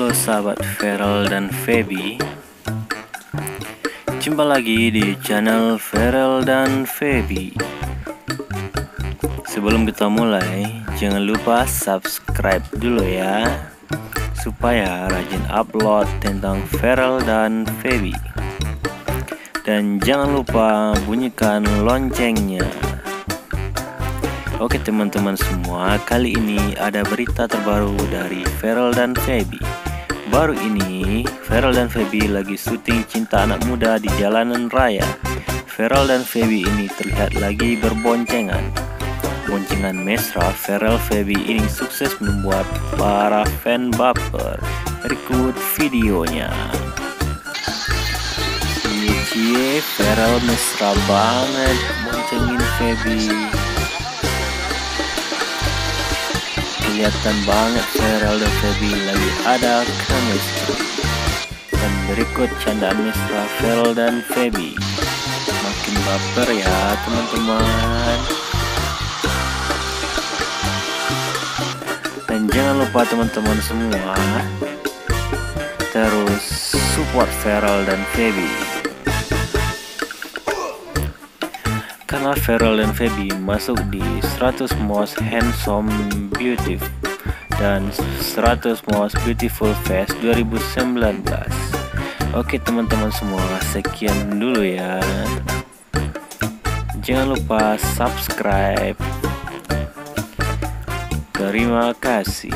Halo sahabat Feral dan Feby Jumpa lagi di channel Feral dan Feby Sebelum kita mulai Jangan lupa subscribe dulu ya Supaya rajin upload tentang Feral dan Feby Dan jangan lupa bunyikan loncengnya. Oke teman-teman semua, kali ini ada berita terbaru dari Feral dan Feby. Baru ini, Feral dan Feby lagi syuting cinta anak muda di jalanan raya. Feral dan Feby ini terlihat lagi berboncengan. Boncengan mesra Feral Feby ini sukses membuat para fan baper. Berikut videonya. Cie-cie, Feral mesra banget boncengin Feby. Kelihatan banget Feral dan Feby lagi ada chemistry dan berikut candaan mesra Feral dan Feby. Makin baper ya teman-teman. Dan jangan lupa teman-teman semua terus support Feral dan Feby karena Feral dan Feby masuk di 100 most handsome beautiful dan 100 most beautiful face 2019 Oke teman-teman semua sekian dulu ya. Jangan lupa subscribe. Terima kasih